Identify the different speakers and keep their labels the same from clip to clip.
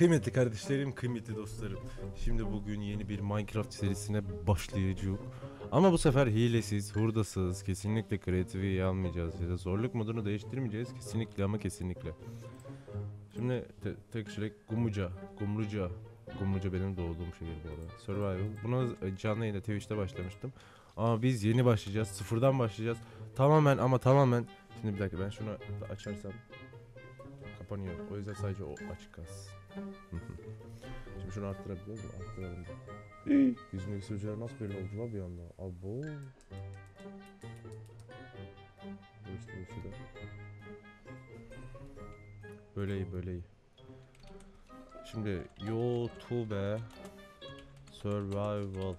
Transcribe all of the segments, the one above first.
Speaker 1: Kıymetli kardeşlerim, kıymetli dostlarım. Şimdi bugün yeni bir Minecraft serisine başlayacağız. Ama bu sefer hilesiz, hurdasız, kesinlikle kreatifiyi almayacağız ya da zorluk modunu değiştirmeyeceğiz. Kesinlikle ama kesinlikle. Şimdi te- tek şey Gumuca, Gumruca. Gumruca benim doğduğum şehir bu arada. Survival. Buna canlı yayında Twitch'te başlamıştım. Ama biz yeni başlayacağız. Sıfırdan başlayacağız. Tamamen ama tamamen. Şimdi bir dakika ben şunu açarsam kapanıyor. O yüzden sadece o açık kalsın. Şimdi şunu arttırabiliyoruz mu? Arttıralım da. Yüzümdeki sürücüler nasıl belli oldu la bir anda? Abo. Bu işte bu şurada. Böyle iyi böyle iyi. Şimdi YouTube Survival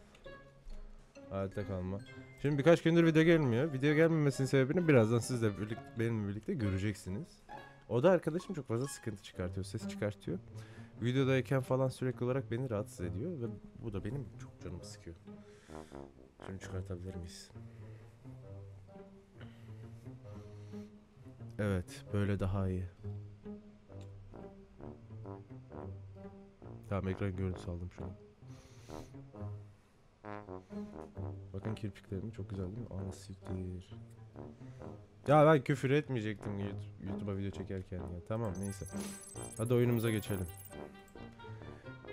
Speaker 1: Hayatta kalma. Şimdi birkaç gündür video gelmiyor. Video gelmemesinin sebebini birazdan siz de birlikte, benimle birlikte göreceksiniz. O da arkadaşım çok fazla sıkıntı çıkartıyor, ses çıkartıyor. Videodayken falan sürekli olarak beni rahatsız ediyor ve bu da benim çok canımı sıkıyor. Şunu çıkartabilir miyiz? Evet, böyle daha iyi. Tamam ekran görüntüsü aldım şu an. Bakın kirpiklerim çok güzel değil mi? Ana siktir. Ya ben küfür etmeyecektim YouTube- YouTube'a video çekerken ya. Tamam neyse. Hadi oyunumuza geçelim.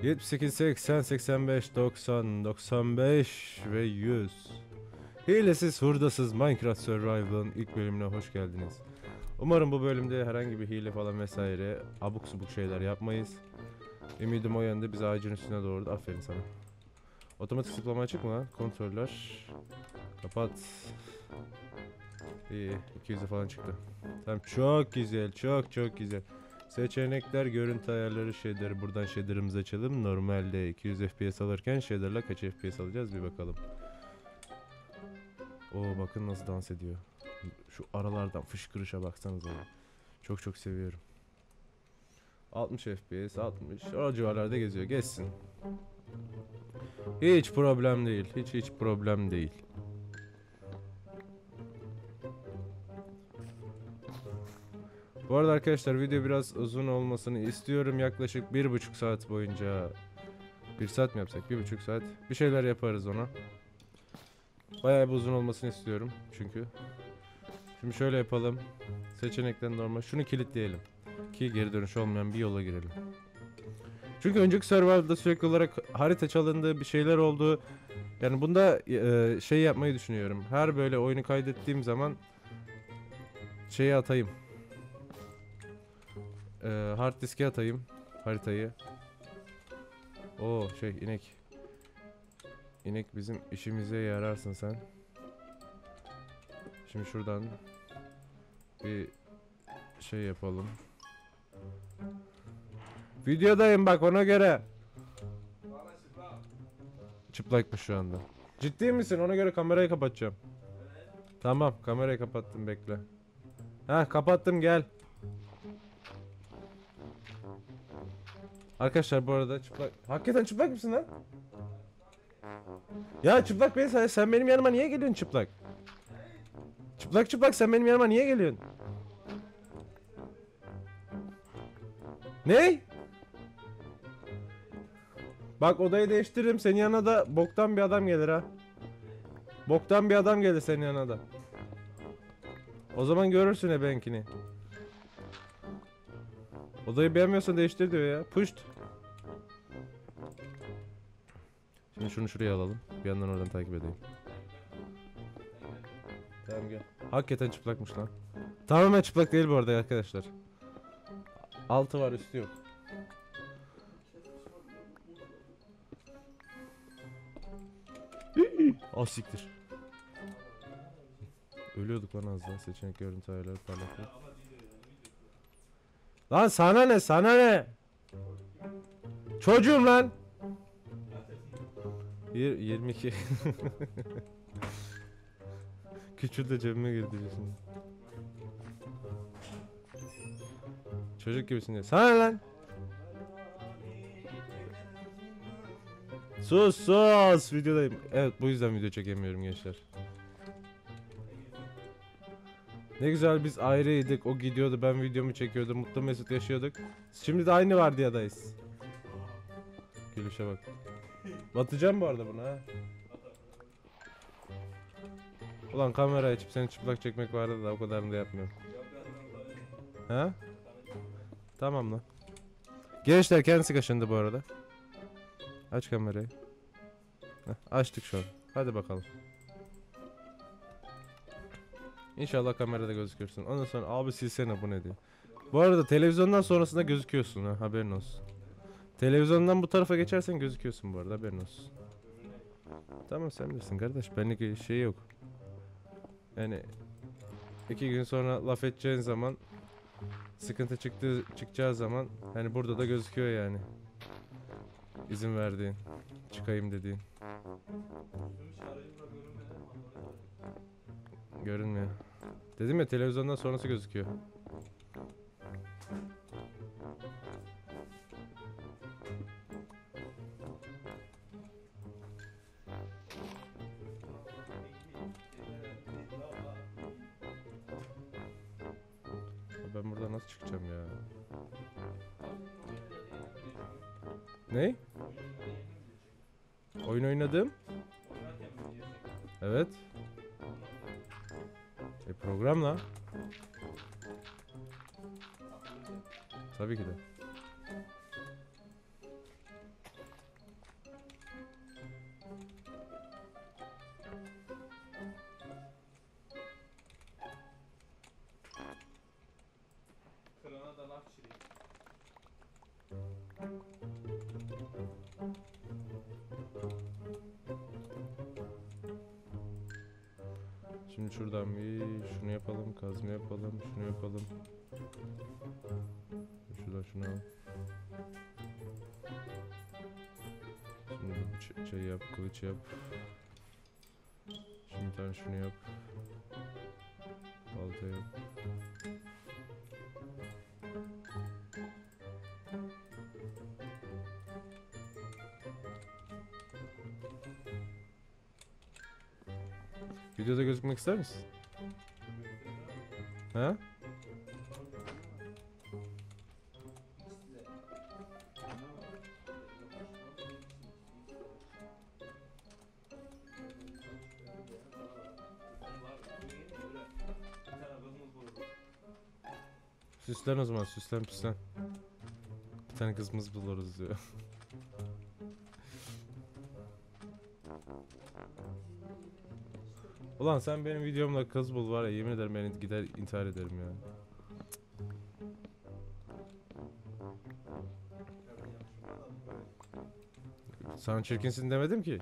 Speaker 1: 78, 80, 85, 90, 95 ve 100. Hilesiz, hurdasız Minecraft Survival'ın ilk bölümüne hoş geldiniz. Umarım bu bölümde herhangi bir hile falan vesaire abuk subuk şeyler yapmayız. Ümidim o yönde biz ağacın üstüne doğru. Aferin sana. Otomatik zıplama açık mı lan? Kontroller. Kapat. İyi 200'e falan çıktı. Tamam çok güzel çok çok güzel. Seçenekler görüntü ayarları shader. Buradan shader'ımızı açalım. Normalde 200 FPS alırken shader'la kaç FPS alacağız bir bakalım. Oo bakın nasıl dans ediyor. Şu aralardan fışkırışa baksanıza. Çok çok seviyorum. 60 FPS 60 o civarlarda geziyor gezsin. Hiç problem değil. Hiç hiç problem değil. Bu arada arkadaşlar video biraz uzun olmasını istiyorum. Yaklaşık bir buçuk saat boyunca bir saat mi yapsak? Bir buçuk saat. Bir şeyler yaparız ona. Bayağı bir uzun olmasını istiyorum çünkü. Şimdi şöyle yapalım. Seçenekten normal. Şunu kilitleyelim. Ki geri dönüş olmayan bir yola girelim. Çünkü önceki survival'da sürekli olarak harita çalındığı bir şeyler oldu. Yani bunda e, şey yapmayı düşünüyorum. Her böyle oyunu kaydettiğim zaman şeyi atayım. E, hard diske atayım haritayı. O şey inek. İnek bizim işimize yararsın sen. Şimdi şuradan bir şey yapalım. Videodayım bak ona göre. Çıplakmış şu anda. Ciddi misin? Ona göre kamerayı kapatacağım. Tamam kamerayı kapattım bekle. Ha kapattım gel. Arkadaşlar bu arada çıplak... Hakikaten çıplak mısın lan? Ya çıplak beni sen, sen benim yanıma niye geliyorsun çıplak? Çıplak çıplak sen benim yanıma niye geliyorsun? Ne? Bak odayı değiştiririm senin yanına da boktan bir adam gelir ha. Boktan bir adam gelir senin yanına da. O zaman görürsün ebenkini. Odayı beğenmiyorsan değiştir diyor ya. Puşt. Şimdi şunu şuraya alalım. Bir yandan oradan takip edeyim. Tamam gel. Hakikaten çıplakmış lan. Tamamen çıplak değil bu arada arkadaşlar. Altı var üstü yok. Ah siktir. Ölüyorduk lan az daha seçenek görüntü ayarları parlaklık. Lan sana ne sana ne? Çocuğum lan. Yir- 22. Küçül de cebime girdi şimdi. Çocuk gibisin diye. Sana ne lan? Sus sus videodayım. Evet bu yüzden video çekemiyorum gençler. Ne güzel biz ayrıydık. O gidiyordu ben videomu çekiyordum. Mutlu mesut yaşıyorduk. Şimdi de aynı vardiyadayız. Gülüşe bak. Batacağım bu arada buna. Ulan kamera açıp seni çıplak çekmek vardı da o kadarını da yapmıyorum. Ha? Tamam lan. Gençler kendisi kaşındı bu arada. Aç kamerayı. Heh, açtık şu an. Hadi bakalım. İnşallah kamerada gözükürsün. Ondan sonra abi silsene bu ne diye. Bu arada televizyondan sonrasında gözüküyorsun ha haberin olsun. Televizyondan bu tarafa geçersen gözüküyorsun bu arada haberin olsun. Tamam sen bilirsin kardeş benlik şey yok. Yani iki gün sonra laf edeceğin zaman sıkıntı çıktığı çıkacağı zaman hani burada da gözüküyor yani. İzin verdiğin, çıkayım dediğin. Görünmüyor. Dedim ya televizyondan sonrası gözüküyor. Ben buradan nasıl çıkacağım ya? Ne? Oyun oynadım. Evet. E programla. Tabii ki de. Yapalım, şunu yapalım. Şuradan şunu al. Şimdi şey yap, kılıç yap. Şimdi tane şunu yap. Balta yap. Videoda gözükmek ister misin? Ha? Süslen o zaman süslen püslen. Bir tane kızımız buluruz diyor. Ulan sen benim videomla kız bul var ya yemin ederim ben gider intihar ederim ya. Sana çirkinsin demedim ki.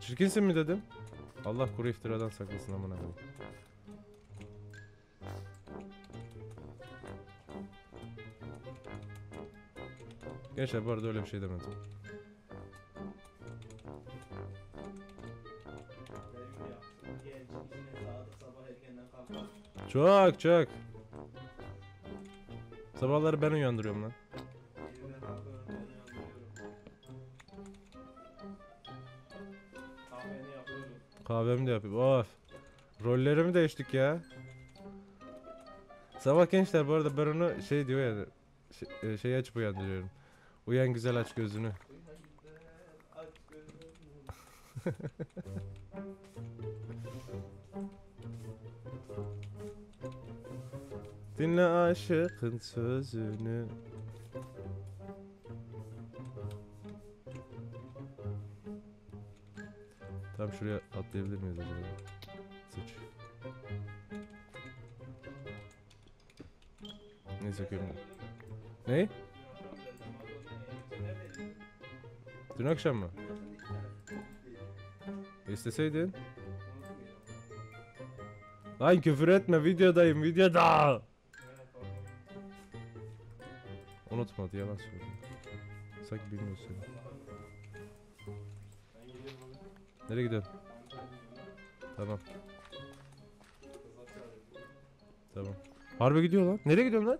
Speaker 1: Çirkinsin mi dedim? Allah kuru iftiradan saklasın amına koyayım. Gençler bu arada öyle bir şey demedim. Çok çok. Sabahları ben uyandırıyorum lan. Kahvemi de yapayım. Of. Rollerimi değiştik ya. Sabah gençler bu arada ben onu şey diyor yani. Şey, e, şey açıp uyandırıyorum. Uyan güzel aç gözünü. Dinle aşıkın sözünü. Tam şuraya atlayabilir miyiz acaba? Sıç. Neyse görün. Ne? Dün akşam mı? İsteseydin. Lan küfür etme videodayım videoda. Unutmadı yalan söylüyor. Sanki bilmiyorsun. Nereye gidiyorsun? Tamam. Tamam. Harbi gidiyor lan. Nereye gidiyorsun lan?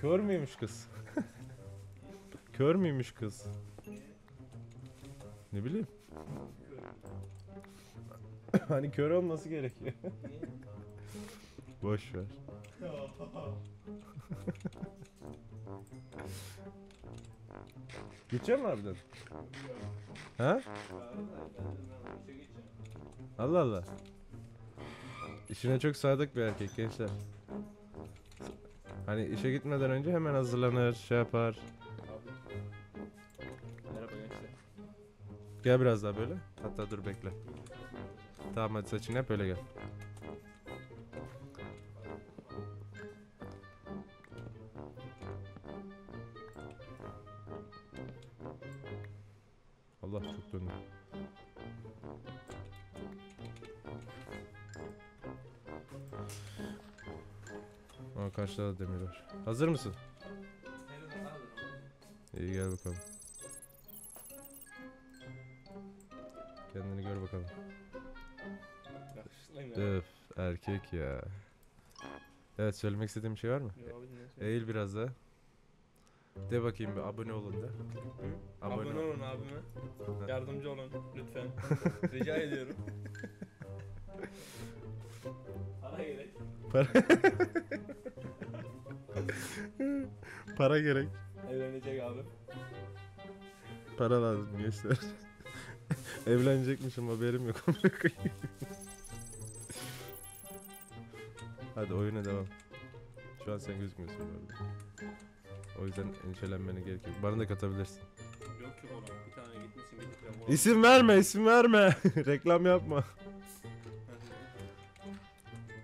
Speaker 1: Kör müymüş kız? Kör müymüş kız? Ne bileyim. hani kör olması gerekiyor. Boş ver. Gidecek mi harbiden? Ha? Allah Allah. İşine çok sadık bir erkek gençler. Hani işe gitmeden önce hemen hazırlanır, şey yapar.
Speaker 2: Merhaba gençler.
Speaker 1: Gel biraz daha böyle. Hatta dur bekle. Tamam hadi saçını yap öyle gel. Aa karşıda da demir var. Hazır mısın? İyi gel bakalım. Kendini gör bakalım. Öf erkek ya. Evet söylemek istediğim bir şey var mı? Eğil biraz da. De bakayım bir abone olun de.
Speaker 2: Abone,
Speaker 1: Abone ol.
Speaker 2: olun abime. Yardımcı olun lütfen. Rica ediyorum. Para gerek.
Speaker 1: Para, para gerek.
Speaker 2: Evlenecek abi.
Speaker 1: Para lazım gençler. Evlenecekmişim haberim yok. Hadi oyuna devam. Şu an sen gözükmüyorsun bu arada. O yüzden endişelenmene gerek yok. Bana da katabilirsin.
Speaker 2: Yok ki oğlum. Bir tane gitmişsin bir litre mola.
Speaker 1: İsim verme, isim verme. Reklam yapma.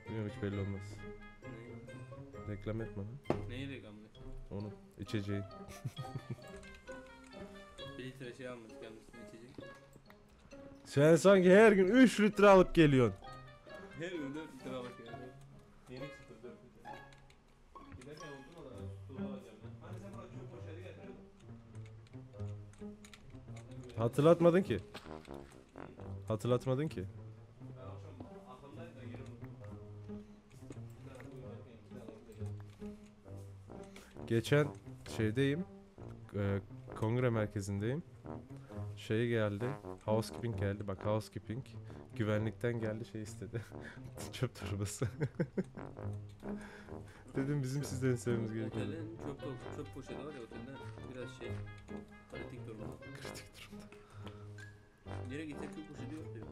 Speaker 1: Bilmiyorum hiç belli olmaz. Reklam yapma lan.
Speaker 2: Neyi reklamlı?
Speaker 1: Onu içeceği.
Speaker 2: Bir litre şey almış kendisine içecek.
Speaker 1: Sen sanki her gün 3 litre alıp geliyorsun.
Speaker 2: Her gün 4 litre almış yani. Yeni çıktı 4 litre. Giderken unutma da su alacağım ben. Hani sen bana çok poşeti getiriyordun.
Speaker 1: Hatırlatmadın ki. Hatırlatmadın ki. Geçen şeydeyim. e, kongre merkezindeyim. Şey geldi. Housekeeping geldi. Bak housekeeping. Güvenlikten geldi şey istedi. Çöp torbası. Dedim bizim sizden istememiz gerekiyor.
Speaker 2: Otelin çöp, to- çöp poşeti var ya otelde biraz şey kritik durumda.
Speaker 1: Kritik durumda.
Speaker 2: Nereye gitsek çöp poşeti yok diyor.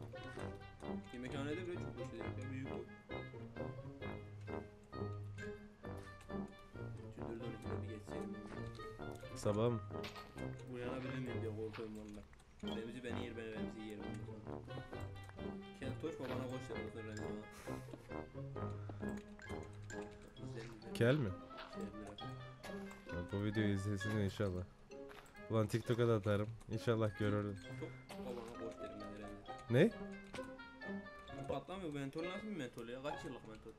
Speaker 1: Sabah mı?
Speaker 2: Uyanabilir miyim diye korkuyorum valla. Remzi beni yer ben Remzi'yi yerim ondan sonra. Kent Toş babana koş dedi sonra Remzi bana.
Speaker 1: Kel mi? Ya bu videoyu izlesin inşallah. Ulan TikTok'a da atarım. İnşallah görür.
Speaker 2: Çok babana koş derim ben Remzi.
Speaker 1: Ne?
Speaker 2: Patlamıyor. Mentol nasıl bir mentol ya? Kaç yıllık mentol?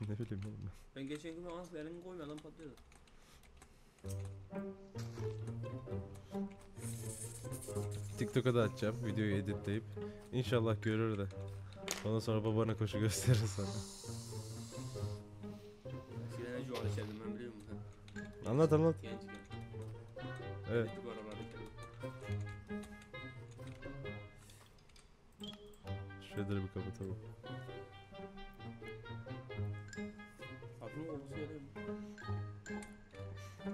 Speaker 1: ne bileyim oğlum ben.
Speaker 2: Ben geçen gün elini koymadan patlıyordu.
Speaker 1: TikTok'a da atacağım videoyu editleyip. İnşallah görür de. Ondan sonra babana koşu gösterir sana.
Speaker 2: Eskiden ne jual içerdim ben biliyor musun?
Speaker 1: Anlat anlat.
Speaker 2: Gençken.
Speaker 1: Evet. Şuraları bir kapatalım.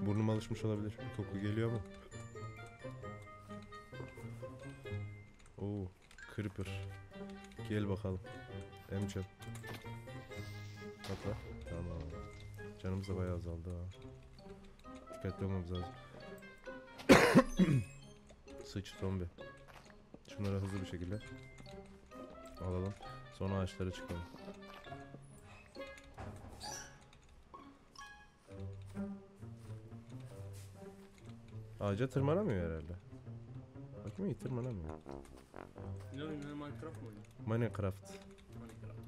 Speaker 1: Burnum alışmış olabilir. Koku geliyor ama. Oo, creeper. Gel bakalım. Emcem. Atla. Tamam. Canımız da bayağı azaldı ha. Dikkatli olmamız lazım. Sıç zombi. Şunları hızlı bir şekilde alalım. Sonra ağaçlara çıkalım. Ağaca tırmanamıyor herhalde. Bakayım iyi tırmanamıyor.
Speaker 2: Ne oynuyor? Minecraft mı oynuyor?
Speaker 1: Minecraft.
Speaker 2: Minecraft.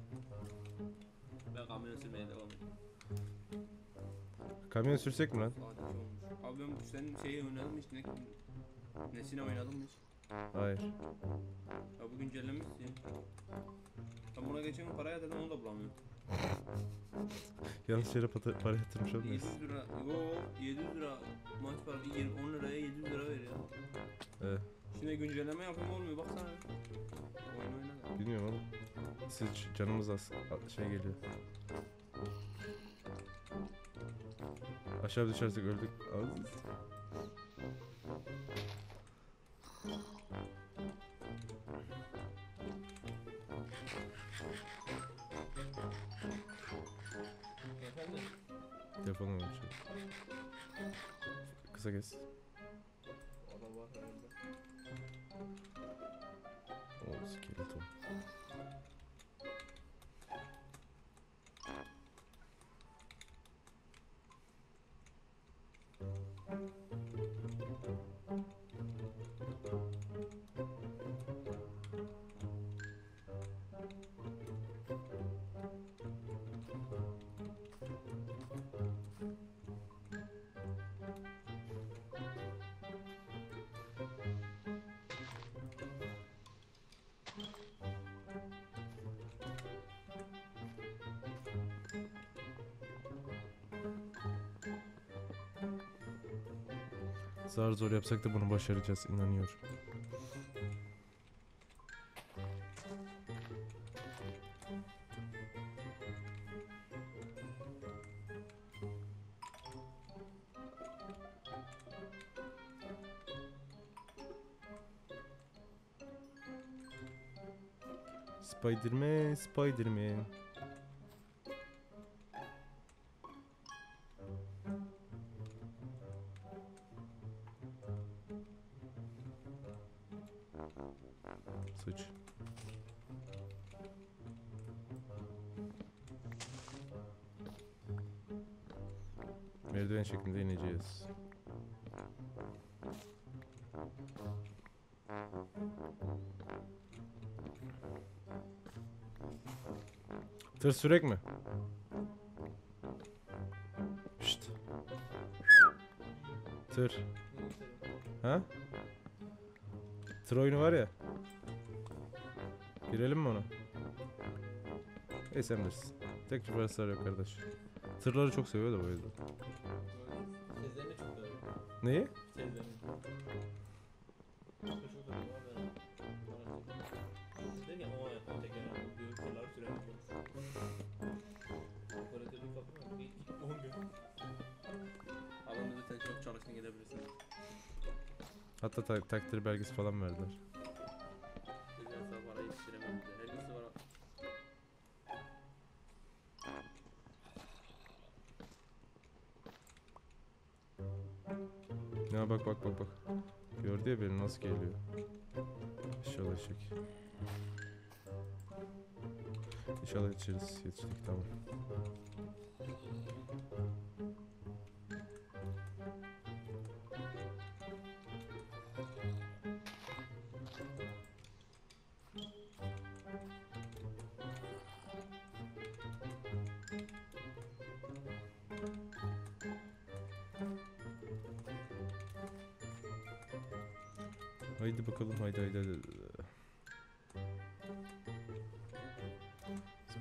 Speaker 2: Ben kamyon sürmeye devam ediyorum.
Speaker 1: Kamyon sürsek mi lan?
Speaker 2: Abi ben bu- senin şeyi oynadın mı hiç? Ne, nesine oynadın mı hiç?
Speaker 1: Hayır.
Speaker 2: Ya bu güncellenmişti. Ben buna geçen gün para yatırdım onu da bulamıyorum.
Speaker 1: Yanlış yere pata- para yatırmış olmayız.
Speaker 2: 700 lira, yo 700 lira maç parası 20, 10 liraya 700 lira veriyor.
Speaker 1: Evet.
Speaker 2: Şimdi güncelleme yapayım olmuyor baksana. Oyun oyna da.
Speaker 1: Bilmiyorum ama. Siz canımız az şey geliyor. Aşağı düşersek öldük. Az.
Speaker 2: Efendim?
Speaker 1: Telefon olmuş. Kısa kes. Zar zor yapsak da bunu başaracağız inanıyorum. Spider-Man, Spider-Man. Tır sürek mi? Şşt. Tır. Ha? Tır oyunu var ya. Girelim mi ona? Neyse bilirsin. Tek süperstar yok kardeş. Tırları çok seviyor da bu yüzden. Neyi? Hatta ta- takdir belgesi falan verdiler. Ya bak bak bak bak. Gördü ya beni nasıl geliyor. İnşallah eşek. İnşallah yetişiriz. Yetiştik tamam.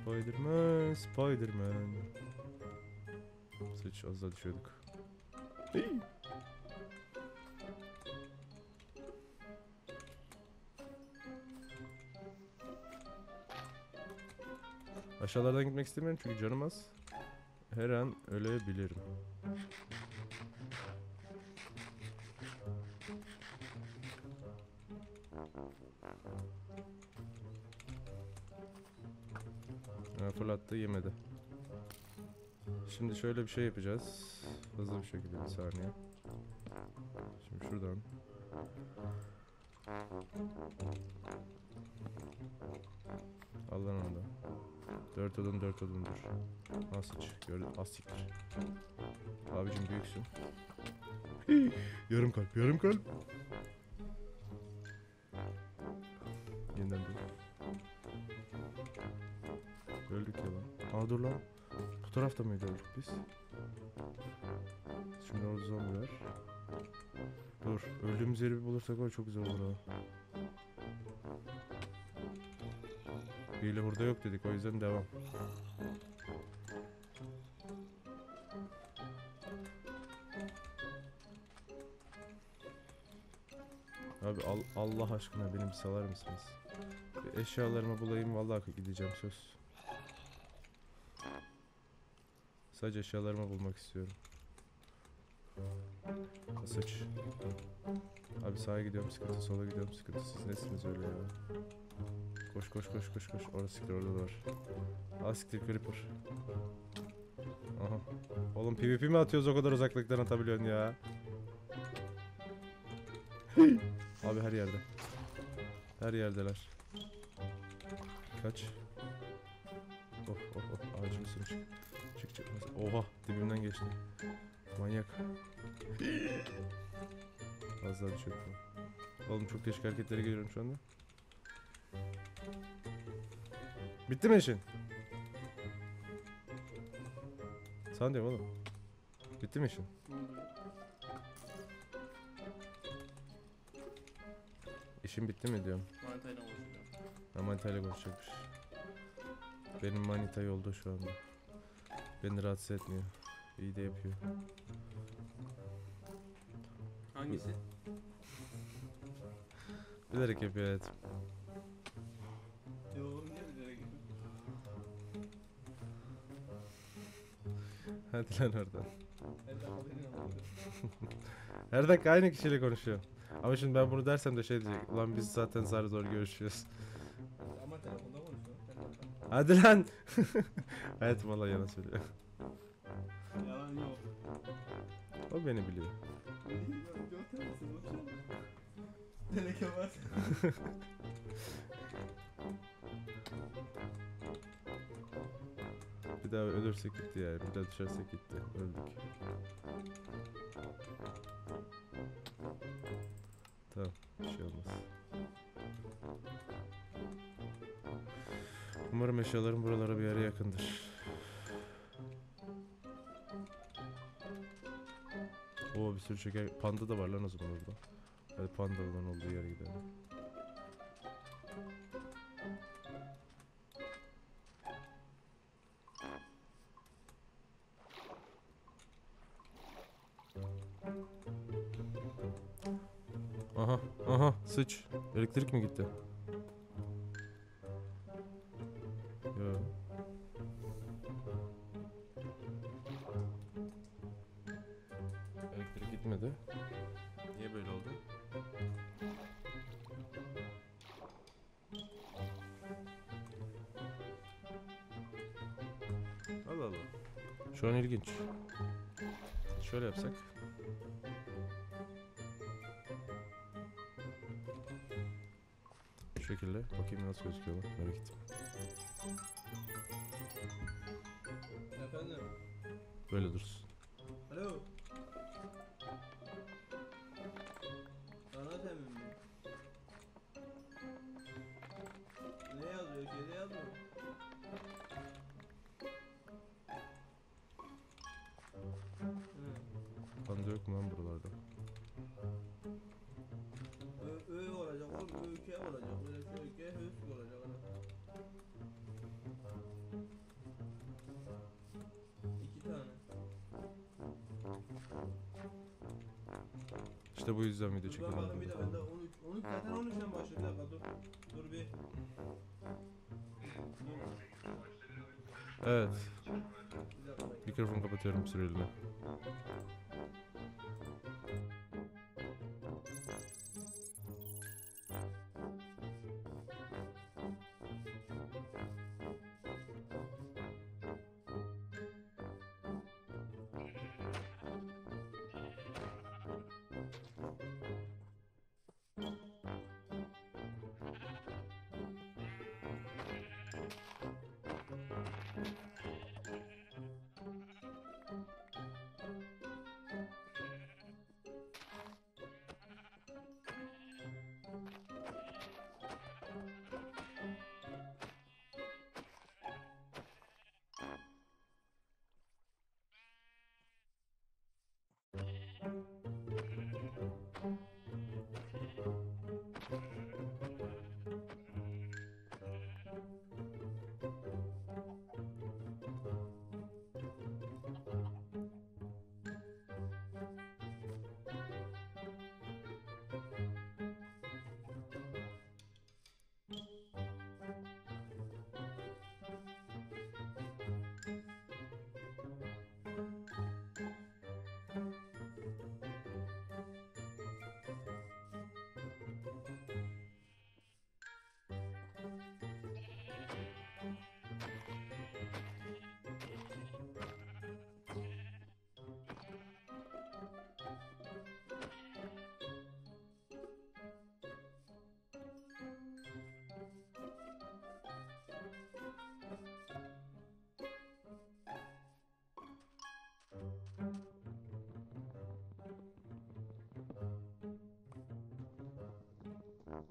Speaker 1: Spiderman, Spiderman. Sıç az daha düşüyorduk. Hey. Aşağılardan gitmek istemiyorum çünkü canım az. Her an ölebilirim. Ha, fırlattı yemedi. Şimdi şöyle bir şey yapacağız. Hızlı bir şekilde bir saniye. Şimdi şuradan. Al lan da. Dört adım dört adımdır. Nasıl Gördün asiktir. Abicim büyüksün. Yarım kalp yarım kalp. Yeniden dur. Öldük ya lan. Aa dur lan. Bu tarafta mıydı öldük biz? Şimdi orada zombi var. Dur. Öldüğümüz yeri bir bulursak var çok güzel olur ha. Hile burada yok dedik o yüzden devam. Abi al- Allah aşkına beni bir salar mısınız? Bir eşyalarımı bulayım vallahi gideceğim söz. Sadece eşyalarımı bulmak istiyorum. Sıç. Abi sağa gidiyorum sıkıntı, sola gidiyorum sıkıntı. Siz nesiniz öyle ya? Koş koş koş koş koş. Orası siktir orada da var. Aa siktir creeper. Aha. Oğlum PvP mi atıyoruz o kadar uzaklıktan atabiliyorsun ya? Abi her yerde. Her yerdeler. Kaç. Oh oh oh. Çık çık. Oha dibimden geçti. Manyak. Az daha düşüyor. Oğlum çok değişik hareketlere geliyorum şu anda. Bitti mi işin? Sana diyorum oğlum. Bitti mi işin? İşin bitti mi diyorum.
Speaker 2: Manitayla konuşuyorum.
Speaker 1: Ha, manitayla konuşacakmış. Benim manita yolda şu anda. Beni rahatsız etmiyor. İyi de yapıyor.
Speaker 2: Hangisi?
Speaker 1: Bilerek yapıyor evet.
Speaker 2: Yo bilerek
Speaker 1: Hadi lan oradan.
Speaker 2: Her dakika
Speaker 1: aynı kişiyle konuşuyor. Ama şimdi ben bunu dersem de şey diyecek. Ulan biz zaten zar zor görüşüyoruz. Hadi lan. Hayatım valla yalan söylüyor.
Speaker 2: Yalan yok.
Speaker 1: O beni biliyor.
Speaker 2: Teneke var.
Speaker 1: Bir daha ölürsek gitti yani. Bir daha düşersek gitti. Öldük. Tamam. Bir şey olmaz. Umarım eşyalarım buralara bir yere yakındır. Oo bir sürü şeker. Panda da var lan o zaman orada. Hadi pandaların olduğu yere gidelim. Aha, aha, sıç. Elektrik mi gitti? Yo. Elektrik gitmedi. Niye böyle oldu? Allah Allah. Şu an ilginç. Şöyle yapsak. Bu şekilde. Bakayım nasıl gözüküyor. Merak ettim.
Speaker 2: Efendim.
Speaker 1: Böyle dursun. İşte bu yüzden video
Speaker 2: Dur
Speaker 1: çekiyorum.
Speaker 2: bakayım bir de bende 13. 13 zaten 13'ten başlıyor. Bir dakika dur. Dur bir.
Speaker 1: Evet.
Speaker 2: Bir dakika.
Speaker 1: Mikrofonu kapatıyorum süreliğine.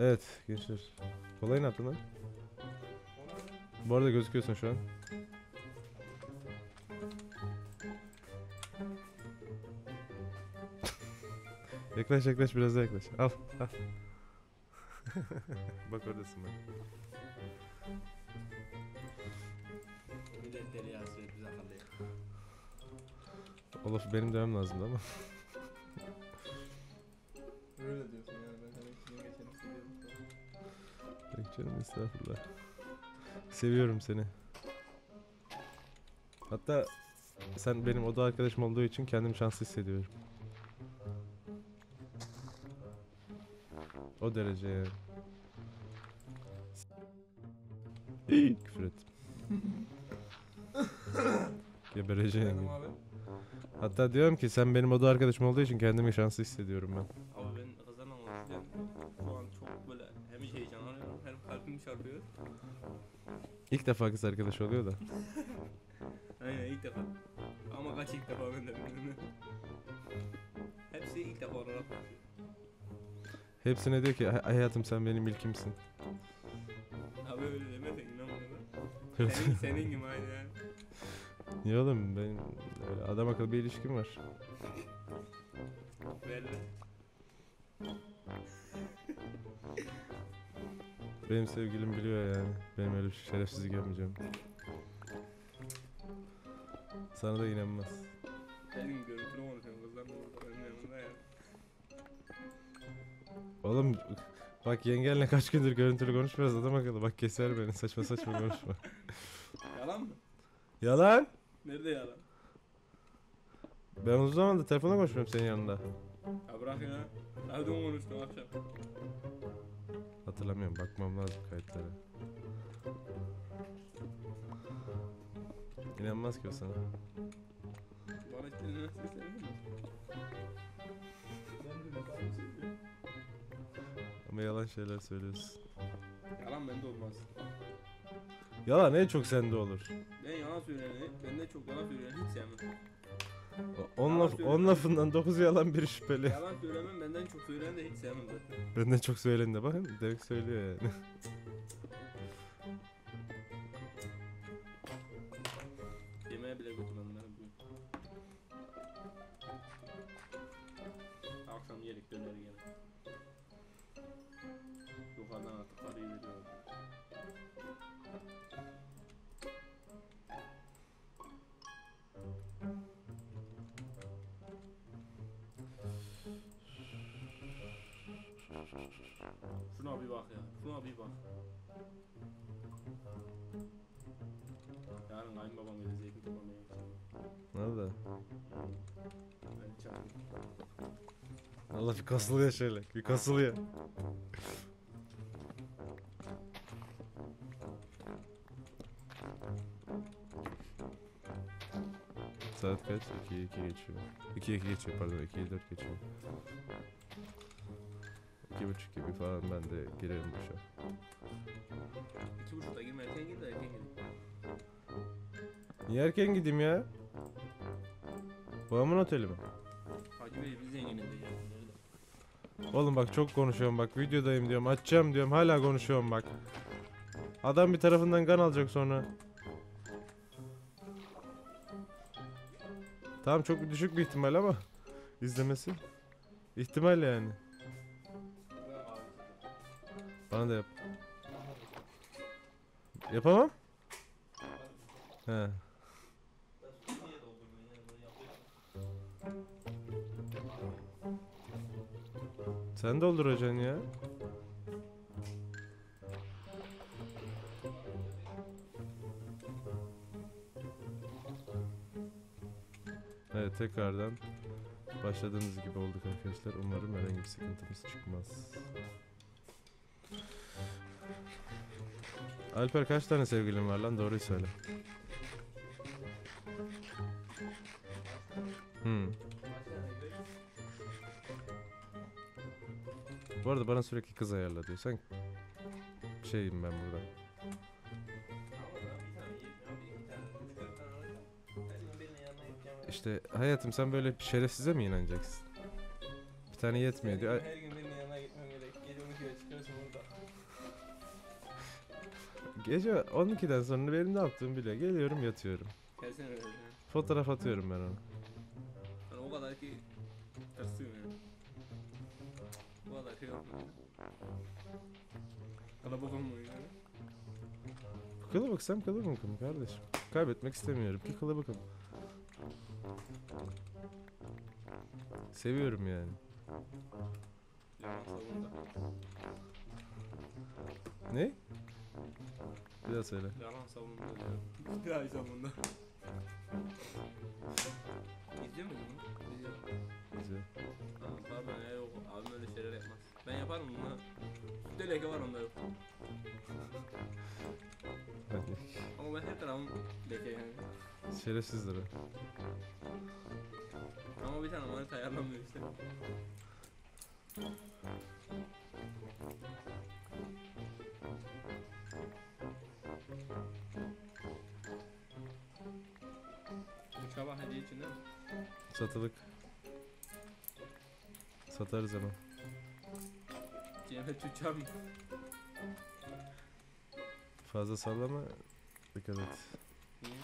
Speaker 1: Evet gençler. Kolay ne yaptın lan? Bu arada gözüküyorsun şu an. yaklaş yaklaş biraz daha yaklaş. Al al. Bak oradasın bak.
Speaker 2: Millet deli yazıyor bize kalıyor.
Speaker 1: O lafı benim demem lazımdı ama. Estağfurullah. Seviyorum seni. Hatta sen benim oda arkadaşım olduğu için kendimi şanslı hissediyorum. O derece yani. İyi, Küfür ettim. Gebereceğim. Hatta diyorum ki sen benim oda arkadaşım olduğu için kendimi şanslı hissediyorum ben. Defa kız arkadaş oluyor da.
Speaker 2: Aynen ilk defa. Ama kaç ilk defa ben de bilmiyorum. Hepsi ilk defa olarak bakıyor.
Speaker 1: Hepsine diyor ki "Hay- hayatım sen benim ilkimsin.
Speaker 2: Abi öyle deme de inanmıyorum. Senin, senin gibi aynı yani.
Speaker 1: Niye oğlum benim öyle adam akıllı bir ilişkim var.
Speaker 2: Belli.
Speaker 1: Benim sevgilim biliyor yani. Benim öyle bir şerefsizlik yapmayacağım. Sana da inanmaz.
Speaker 2: Senin görüntülü konuşuyorsun kızlar da orada benim yanımda ya.
Speaker 1: Oğlum bak yengenle kaç gündür görüntülü konuşmuyoruz adam akıllı. Bak keser beni saçma saçma konuşma.
Speaker 2: Yalan mı?
Speaker 1: Yalan.
Speaker 2: Nerede yalan?
Speaker 1: Ben uzun zamandır telefonla konuşmuyorum senin yanında.
Speaker 2: Ya bırak ya. Daha dün konuştum akşam.
Speaker 1: Hatırlamıyorum bakmam lazım kayıtlara. İnanmaz ki o sana.
Speaker 2: Bana hiç sana söylüyorum.
Speaker 1: Ama yalan şeyler söylüyorsun.
Speaker 2: Yalan bende olmaz.
Speaker 1: Yalan en çok sende olur.
Speaker 2: Ben yalan söyleyeni, bende çok yalan söyleyeni hiç sevmem.
Speaker 1: O- On,
Speaker 2: Yalan
Speaker 1: laf, on
Speaker 2: söylüyorum.
Speaker 1: lafından dokuz yalan bir şüpheli.
Speaker 2: Yalan söylemem, benden çok söyleyeni de hiç sevmem zaten.
Speaker 1: Benden çok söylendi de bakın direkt söylüyor yani.
Speaker 2: Şuna bir bak ya. Şuna bir bak. Yarın kayınbabam gelecek. Bir babam
Speaker 1: Nerede?
Speaker 2: Ben çağırdım.
Speaker 1: Allah bir kasılıyor şöyle. Bir kasılıyor. Saat kaç? 2 2 geçiyor. 2 2 geçiyor pardon. 2 4 geçiyor. İki buçuk gibi falan ben de girerim duşa.
Speaker 2: İki buçukta girme erken gir de erken gir.
Speaker 1: Niye erken gideyim ya? Babamın oteli mi?
Speaker 2: Hacı Bey biz zenginiz de ya.
Speaker 1: Oğlum bak çok konuşuyorum bak videodayım diyorum açacağım diyorum hala konuşuyorum bak. Adam bir tarafından kan alacak sonra. Tamam çok düşük bir ihtimal ama izlemesi. İhtimal yani. Bana da yap. Yapamam? He. Sen dolduracaksın ya. Evet tekrardan başladığımız gibi olduk arkadaşlar. Umarım herhangi bir sıkıntımız çıkmaz. Alper kaç tane sevgilin var lan doğruyu söyle. Hmm. Bu arada bana sürekli kız ayarla diyor. Sen şeyim ben burada. İşte hayatım sen böyle şerefsize mi inanacaksın? Bir tane yetmiyor diyor.
Speaker 2: Gece
Speaker 1: 12'den sonra benim ne yaptığımı biliyor. Geliyorum yatıyorum.
Speaker 2: Gelsene öyle.
Speaker 1: Fotoğraf atıyorum ben ona.
Speaker 2: Ben o kadar ki tırsıyorum yani. Bu kadar şey yapmıyorum. Kalabalık olmuyor yani.
Speaker 1: Kılıbıksam kılıbıkım kardeşim. Kaybetmek istemiyorum ki kılıbıkım. Seviyorum yani.
Speaker 2: Savunda.
Speaker 1: Ne? Bir daha söyle.
Speaker 2: Yalan. Bir ay savunda. İzliyor musun bunu? İzliyor.
Speaker 1: Güzel.
Speaker 2: Ha, pardon ya yok. Abim öyle şeyler yapmaz. Ben yaparım bunu. Sütte leke var onda yok. Ama ben her tarafım leke yani.
Speaker 1: Şerefsizdir o.
Speaker 2: Ama bir tane manita ayarlamıyor işte. Sabah hediye için değil mi?
Speaker 1: Satılık. Satarız hemen.
Speaker 2: Cennet tüccar mı?
Speaker 1: Fazla sallama. Dikkat et.
Speaker 2: Niye?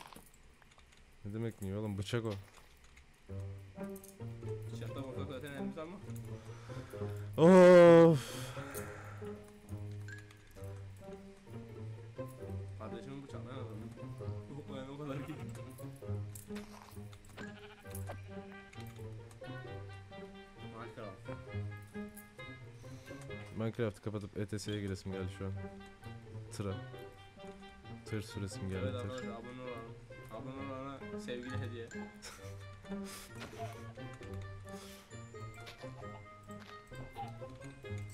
Speaker 1: Ne demek niye oğlum bıçak o.
Speaker 2: Çatla ortak zaten elimiz alma.
Speaker 1: Of. Minecraft'ı kapatıp ETS'ye giresim geldi şu an. Tıra. Tır süresim geldi
Speaker 2: Evet
Speaker 1: tır.
Speaker 2: arkadaşlar abone olalım. Abone olana sevgili hediye.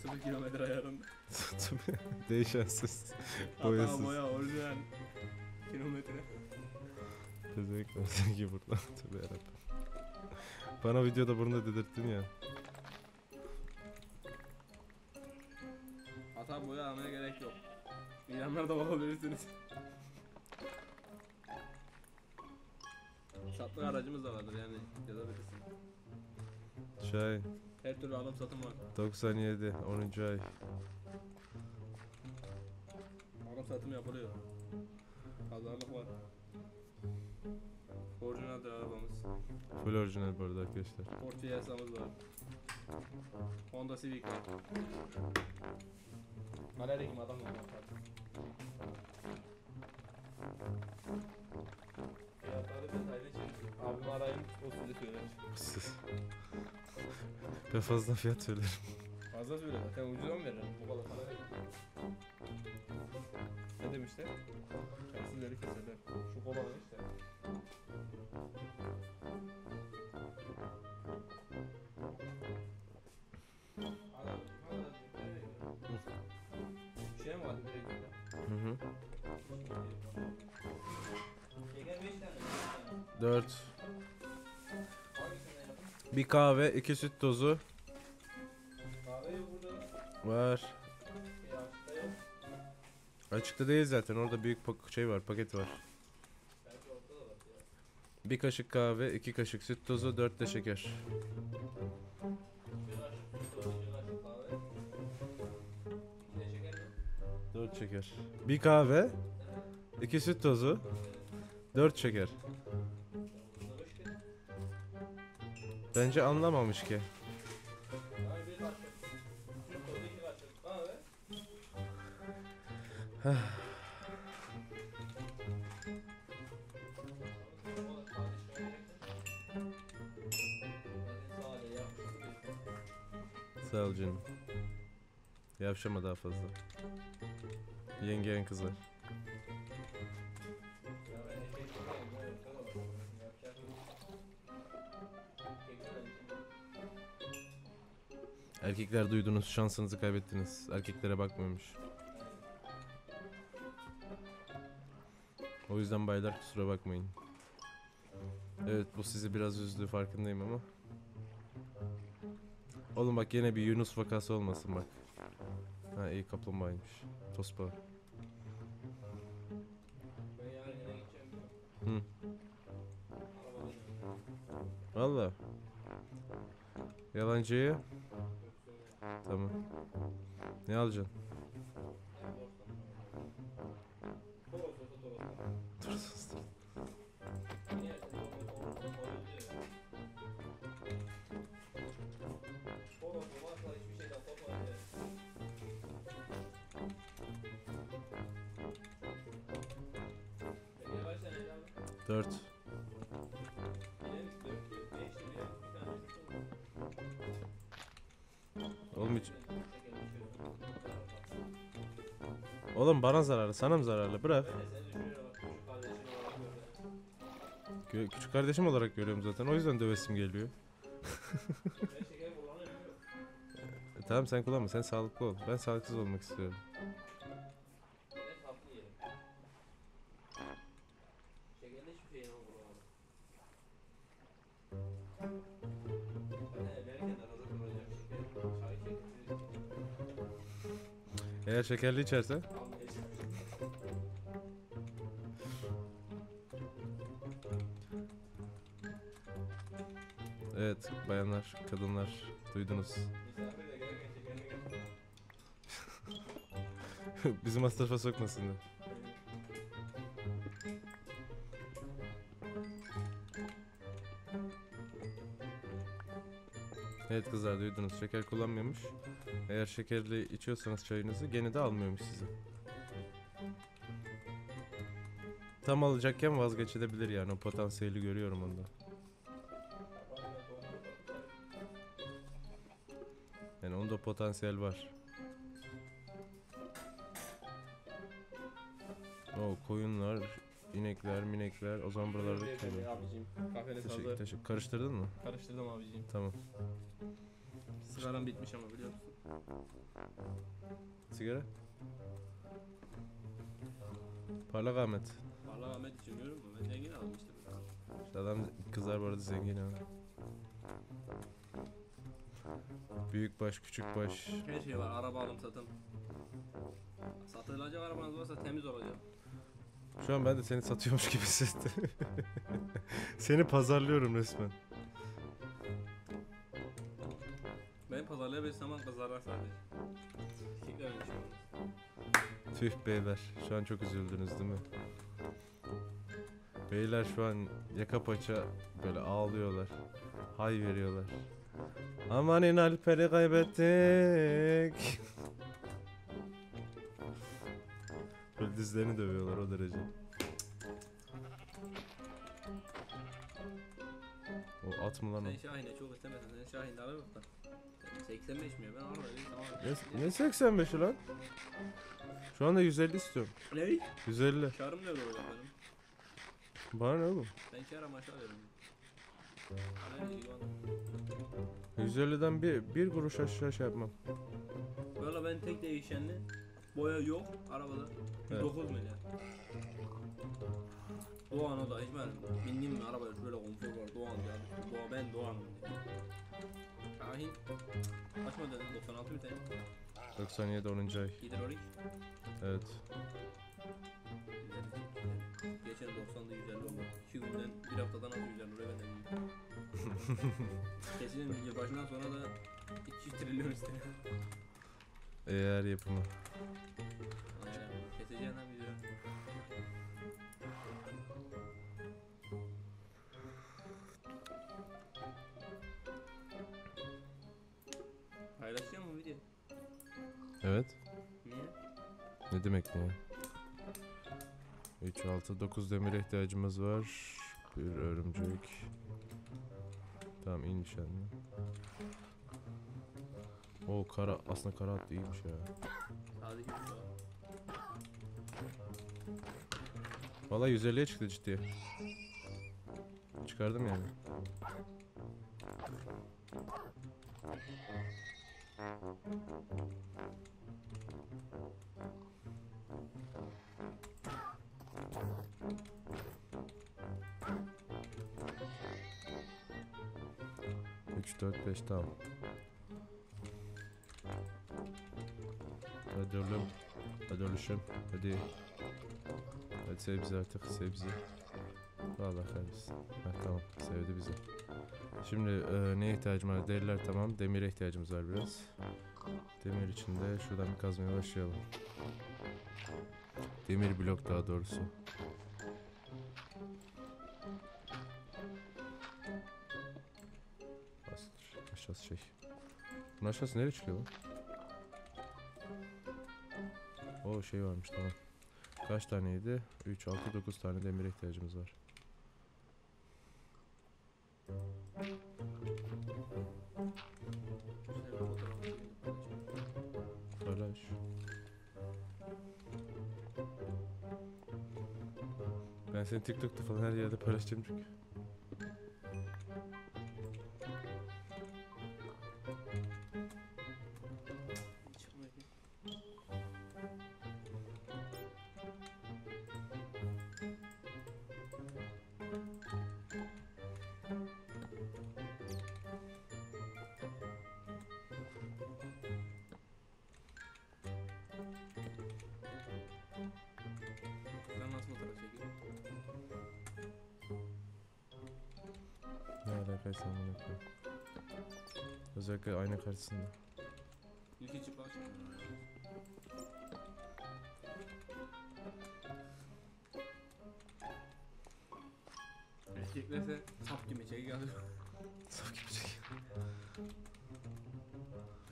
Speaker 2: Sıfır kilometre ayarında.
Speaker 1: Değişensiz.
Speaker 2: Hata
Speaker 1: Boyasız.
Speaker 2: boya orijinal. Kilometre.
Speaker 1: Özellikle ki burada. Tövbe yarabbim. Bana videoda bunu da dedirttin ya.
Speaker 2: Boya almaya gerek yok. İlanlarda bakabilirsiniz. Satlık aracımız da vardır yani yazabilirsin.
Speaker 1: Çay.
Speaker 2: Her türlü alım satım var.
Speaker 1: 97. 10. ay.
Speaker 2: Alım satım yapılıyor. Pazarlık var. Orijinaldir arabamız.
Speaker 1: Full orijinal bu arada arkadaşlar.
Speaker 2: Porsche yasamız var. Honda Civic var. Galerikim adam var. Fiyatları detaylı için abimi arayın o size söyler.
Speaker 1: ben fazla fiyat söylerim.
Speaker 2: Fazla söyle zaten ucuza mı veririm? Bu kadar para verir. Ne demişler? Çaysızları keserler. Şu kola ne işte?
Speaker 1: Hı hı.
Speaker 2: Şeker 5 tane.
Speaker 1: 4.
Speaker 2: Hangisinden yapın?
Speaker 1: Bir kahve, iki süt tozu. Var.
Speaker 2: Açıkta
Speaker 1: değil zaten. Orada büyük şey var, paket var. Bir kaşık kahve, iki kaşık süt tozu, dört de şeker.
Speaker 2: 4 şeker.
Speaker 1: Bir kahve, iki süt tozu, 4 şeker. Bence anlamamış ki. Sağ ol canım. Yavşama daha fazla.
Speaker 2: Şey yok.
Speaker 1: Erkekler duydunuz, şansınızı kaybettiniz. Erkeklere bakmıyormuş. O yüzden baylar kusura bakmayın. Evet bu sizi biraz üzdü farkındayım ama. Oğlum bak yine bir Yunus vakası olmasın bak. Ha iyi kaplumbağaymış. Tospa. Yalancıyı. Tamam. Ne alacaksın? Dört. Oğlum bana zararlı, sana mı zararlı? Bırak. Gö- küçük kardeşim olarak görüyorum zaten. O yüzden dövesim geliyor. E, tamam sen kullanma. Sen sağlıklı ol. Ben sağlıksız olmak istiyorum.
Speaker 2: Şekerli hiçbir şey
Speaker 1: Evet bayanlar, kadınlar duydunuz. Bizi masrafa sokmasınlar. Evet kızlar duydunuz şeker kullanmıyormuş. Eğer şekerli içiyorsanız çayınızı gene de almıyormuş sizi. Tam alacakken vazgeçebilir yani o potansiyeli görüyorum onda. Onda potansiyel var. O koyunlar, inekler, minekler o zaman buralarda
Speaker 2: abicim. Kahveniz
Speaker 1: Teşekkür, teşekkür. Karıştırdın mı?
Speaker 2: Karıştırdım abicim.
Speaker 1: Tamam.
Speaker 2: Sigaram bitmiş ama biliyor musun?
Speaker 1: Sigara? Parlak Ahmet.
Speaker 2: Vallahi Ahmet için görüyor musun? Ben zengin aldım işte.
Speaker 1: Adam kızlar bu arada zengin ha. Büyük baş, küçük baş.
Speaker 2: Her şey var. Araba alım satım. Satılacak arabanız varsa temiz olacak.
Speaker 1: Şu an ben de seni satıyormuş gibi hissettim. seni pazarlıyorum resmen.
Speaker 2: Ben pazarlığa bir zaman kızarlar sadece. Erkekler öyle şey olmaz.
Speaker 1: Tüh beyler. Şu an çok üzüldünüz değil mi? Beyler şu an yaka paça böyle ağlıyorlar. Hay veriyorlar. Amanin Alper'i kaybettik. Böyle dizlerini dövüyorlar o derece. O at mı lan o?
Speaker 2: Sen Şahin'e çok istemezsen sen Şahin'de araba yok da. 85 mi ya? Ben tamam.
Speaker 1: Ne, ne 85 lan? Şu anda 150 istiyorum.
Speaker 2: Ne?
Speaker 1: 150.
Speaker 2: Karım nerede olacak benim?
Speaker 1: Bana ne oğlum?
Speaker 2: Ben kâra maşa veririm.
Speaker 1: 150'den bir, bir kuruş aşağı şey yapmam.
Speaker 2: Valla ben tek değişenli boya yok arabada.
Speaker 1: Evet.
Speaker 2: 9 milyar. Doğan o da ben bindim mi arabaya şöyle konfor var Doğan ya. Doğa ben Doğan'ım diye. Şahin kaç model 96 bir tane.
Speaker 1: 97 10. ay.
Speaker 2: Hidrolik.
Speaker 1: Evet.
Speaker 2: Geçen 90'da 150 oldu. 2 günden bir haftadan az 150 lira ben de Kesin yılbaşından sonra da 200 trilyon istedim.
Speaker 1: Eğer yapımı.
Speaker 2: Aynen. Keseceğim lan video. Paylaşacağım mı video?
Speaker 1: Evet.
Speaker 2: Niye?
Speaker 1: Ne demek ne? 3, 6, 9 demire ihtiyacımız var. Bir örümcek. Tamam in nişanlı. O kara aslında kara at iyiymiş ya.
Speaker 2: Sadece.
Speaker 1: Valla 150'ye çıktı ciddi. Çıkardım yani. Üç, dört, beş tamam. Hadi oğlum. Hadi oluşum. Hadi. Hadi sev artık sev bizi. Heh, tamam sevdi bizi. Şimdi e, neye ihtiyacım var? Deriler tamam. Demire ihtiyacımız var biraz. Demir için de şuradan bir kazmaya başlayalım. Demir blok daha doğrusu. Aşağısı şey. Bunun aşağısı nereye çıkıyor lan? O şey varmış tamam. Kaç taneydi? 3, 6, 9 tane demire ihtiyacımız var. Ben seni TikTok'ta falan her yerde paylaşacağım çünkü. Ne alakaysa amına koyayım. Özellikle ayna karşısında.
Speaker 2: İlk çıplak. Erkeklerse sap gibi çekiyor.
Speaker 1: Saf gibi çekiyor.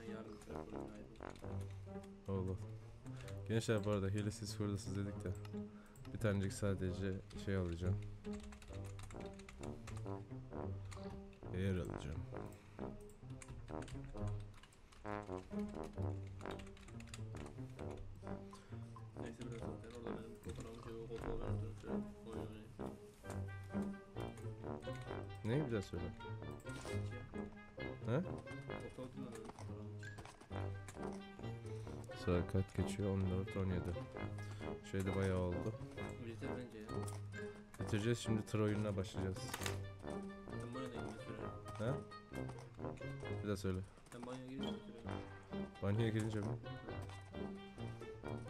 Speaker 2: Ben aydın.
Speaker 1: Oğlum. Gençler bu arada hilesiz hurdasız dedik de. Bir tanecik sadece şey alacağım. Eğer alacağım.
Speaker 2: Neyse biraz zaten orada benim fotoğrafımı çekiyor. Koltuğa ben şöyle oyun oynayayım.
Speaker 1: Ne bir daha söyle. He?
Speaker 2: Koltuğa.
Speaker 1: Saat kaç geçiyor? 14, 17. Şeyde bayağı oldu.
Speaker 2: Yeter bence ya.
Speaker 1: Bitireceğiz şimdi tır oyununa başlayacağız.
Speaker 2: Ben banyoya girmek sürerim.
Speaker 1: He? Bir daha söyle.
Speaker 2: Ben banyoya girmek sürerim.
Speaker 1: Banyoya girince mi?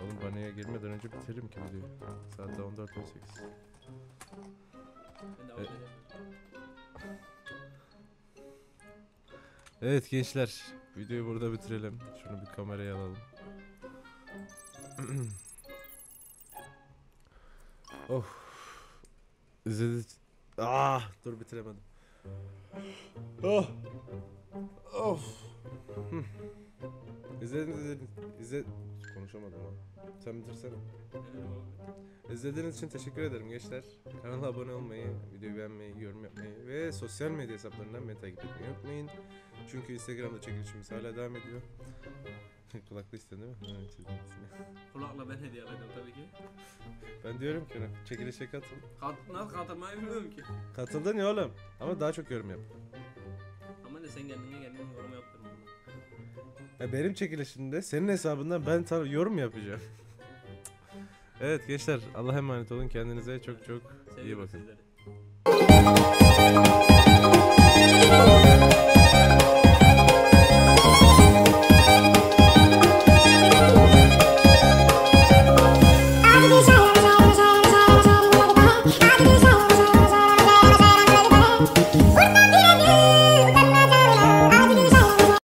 Speaker 1: Oğlum banyoya girmeden önce bitiririm ki videoyu. Saat daha 14.18.
Speaker 2: Ben de
Speaker 1: E-
Speaker 2: alacağım.
Speaker 1: Evet gençler, videoyu burada bitirelim. Şunu bir kameraya alalım. of. Ah, dur bitiremedim. Oh. Of. Hı. İzlediniz, izlediniz. İzle... Konuşamadım ha. Sen bitirsene. İzlediğiniz için teşekkür ederim gençler. Kanala abone olmayı, videoyu beğenmeyi, yorum yapmayı ve sosyal medya hesaplarından beni takip etmeyi unutmayın. Çünkü Instagram'da çekilişimiz hala devam ediyor. Kulaklı istedin değil mi?
Speaker 2: Kulakla ben hediye alacağım tabii ki.
Speaker 1: Ben diyorum ki ona, çekilişe katıl.
Speaker 2: Kat, nasıl katılmayı bilmiyorum ki.
Speaker 1: Katıldın ya oğlum. Ama daha çok yorum yap.
Speaker 2: Ama de sen kendine kendine yorum yaptırma.
Speaker 1: Ya benim çekilişimde senin hesabından ben tar- yorum yapacağım. evet gençler Allah'a emanet olun. Kendinize çok çok iyi bakın.
Speaker 2: sizleri.